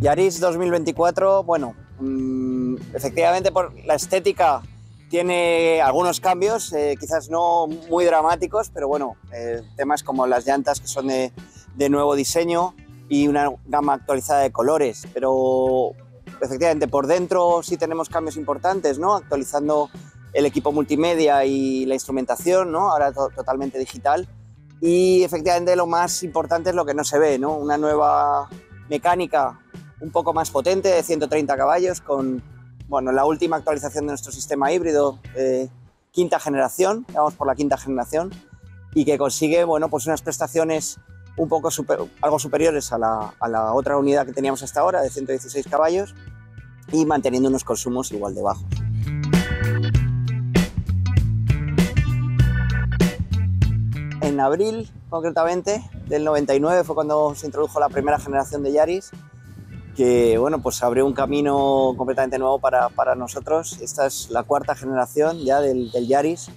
Yaris 2024, bueno, mmm, efectivamente por la estética tiene algunos cambios, eh, quizás no muy dramáticos, pero bueno, eh, temas como las llantas que son de, de, nuevo diseño y una gama actualizada de colores, pero efectivamente por dentro sí tenemos cambios importantes, ¿no? Actualizando el equipo multimedia y la instrumentación, ¿no? Ahora to totalmente digital. Y efectivamente lo más importante es lo que no se ve, ¿no? Una nueva mecánica un poco más potente de 130 caballos con bueno, la última actualización de nuestro sistema híbrido, eh, quinta generación, vamos por la quinta generación, y que consigue bueno, pues unas prestaciones un poco algo superiores a la, a la, otra unidad que teníamos hasta ahora, de 116 caballos, y manteniendo unos consumos igual de bajos. En abril, concretamente, del 99 fue cuando se introdujo la primera generación de Yaris que bueno, pues abrió un camino completamente nuevo para, para nosotros. Esta es la cuarta generación ya del, Yaris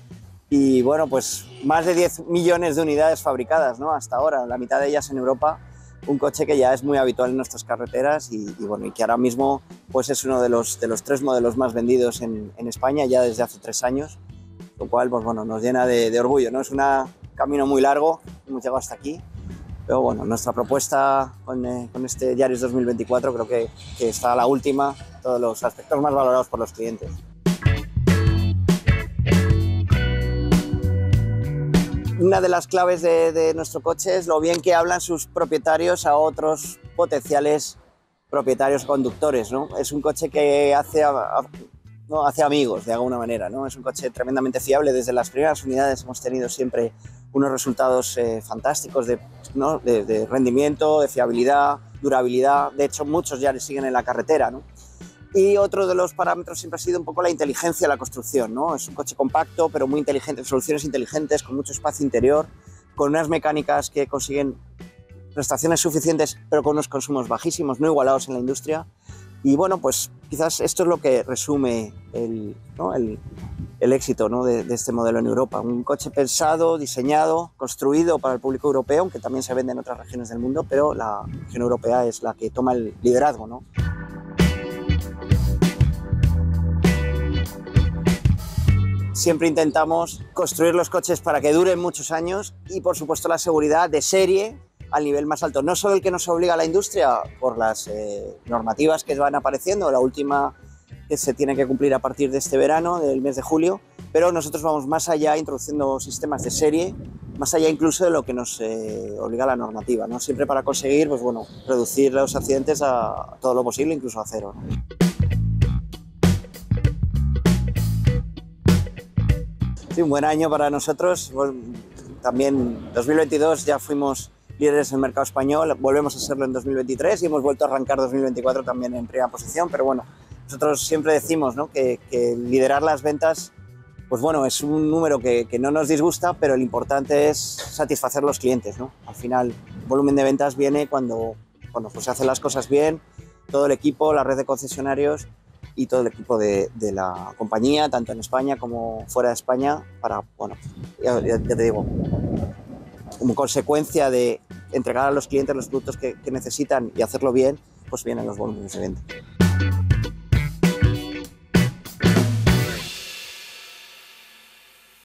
y bueno, pues más de 10 millones de unidades fabricadas ¿no? hasta ahora, la mitad de ellas en Europa. Un coche que ya es muy habitual en nuestras carreteras y, y bueno, y que ahora mismo pues es uno de los, de los tres modelos más vendidos en, en España ya desde hace tres años, lo cual pues bueno, nos llena de, de orgullo. ¿no? Es un camino muy largo, hemos llegado hasta aquí pero bueno, nuestra propuesta con, eh, este Yaris 2024 creo que, está a la última, todos los aspectos más valorados por los clientes. Una de las claves de, nuestro coche es lo bien que hablan sus propietarios a otros potenciales propietarios conductores. ¿no? Es un coche que hace, ¿no? hace amigos de alguna manera. ¿no? Es un coche tremendamente fiable. Desde las primeras unidades hemos tenido siempre unos resultados eh, fantásticos de, rendimiento, de fiabilidad, durabilidad. De hecho, muchos ya le siguen en la carretera. ¿no? Y otro de los parámetros siempre ha sido un poco la inteligencia de la construcción. ¿no? Es un coche compacto, pero muy inteligente, soluciones inteligentes, con mucho espacio interior, con unas mecánicas que consiguen prestaciones suficientes, pero con unos consumos bajísimos, no igualados en la industria. Y bueno, pues quizás esto es lo que resume el, el éxito ¿no? de, de, este modelo en Europa. Un coche pensado, diseñado, construido para el público europeo, aunque también se vende en otras regiones del mundo, pero la región europea es la que toma el liderazgo. ¿no? Siempre intentamos construir los coches para que duren muchos años y, por supuesto, la seguridad de serie al nivel más alto. No solo el que nos obliga a la industria por las eh, normativas que van apareciendo, la última que se tiene que cumplir a partir de este verano, del mes de julio, pero nosotros vamos más allá introduciendo sistemas de serie, más allá incluso de lo que nos eh, obliga la normativa, ¿no? siempre para conseguir pues, bueno, reducir los accidentes a todo lo posible, incluso a cero. ¿no? Sí, un buen año para nosotros. También 2022 ya fuimos líderes en el mercado español, volvemos a serlo en 2023 y hemos vuelto a arrancar 2024 también en primera posición, pero bueno, nosotros siempre decimos ¿no? que, que, liderar las ventas, pues bueno, es un número que, que, no nos disgusta, pero lo importante es satisfacer los clientes. ¿no? Al final, el volumen de ventas viene cuando, cuando pues, se hacen las cosas bien, todo el equipo, la red de concesionarios y todo el equipo de, de la compañía, tanto en España como fuera de España, para, bueno, ya, ya te digo, como consecuencia de entregar a los clientes los productos que, necesitan y hacerlo bien, pues vienen los volúmenes de venta.